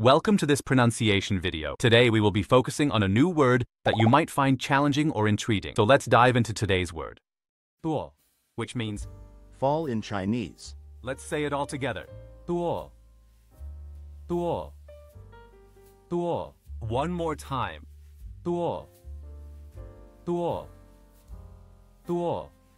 Welcome to this pronunciation video. Today we will be focusing on a new word that you might find challenging or intriguing. So let's dive into today's word. Duo, which means fall in Chinese. let's say it all together. Duo. Duo. Duo. One more time. Duo. Duo. Duo.